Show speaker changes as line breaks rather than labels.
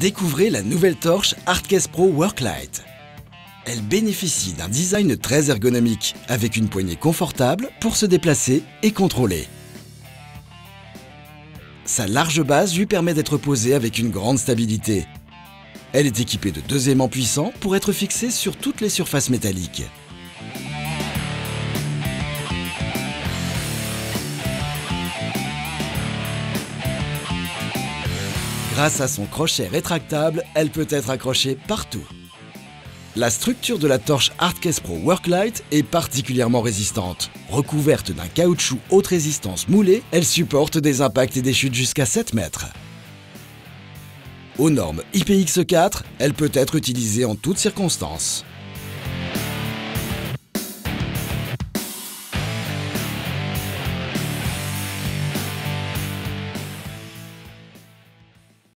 Découvrez la nouvelle torche Artcase Pro Worklight. Elle bénéficie d'un design très ergonomique, avec une poignée confortable pour se déplacer et contrôler. Sa large base lui permet d'être posée avec une grande stabilité. Elle est équipée de deux aimants puissants pour être fixée sur toutes les surfaces métalliques. Grâce à son crochet rétractable, elle peut être accrochée partout. La structure de la torche Hardcase Pro Worklight est particulièrement résistante. Recouverte d'un caoutchouc haute résistance moulé, elle supporte des impacts et des chutes jusqu'à 7 mètres. Aux normes IPX4, elle peut être utilisée en toutes circonstances.